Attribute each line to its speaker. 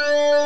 Speaker 1: you